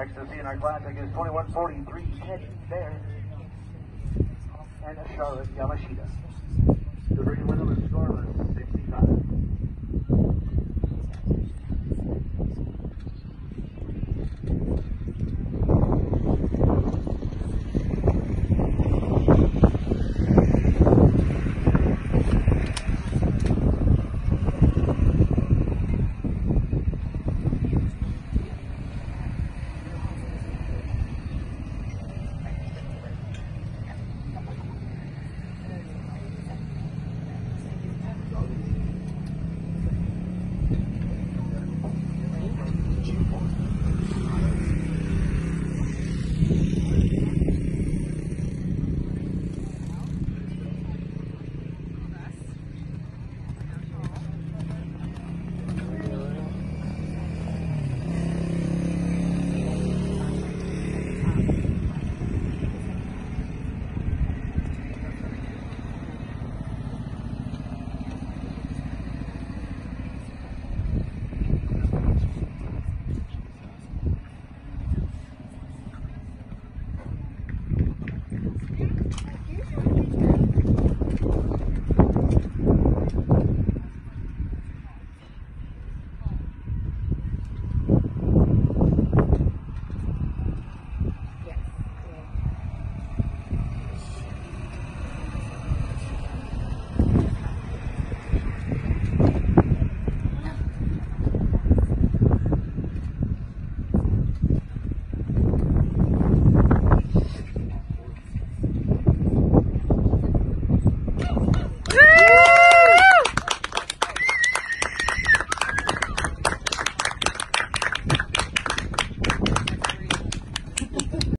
Next to our classic is 2143 Teddy Bear and Charlotte Yamashita.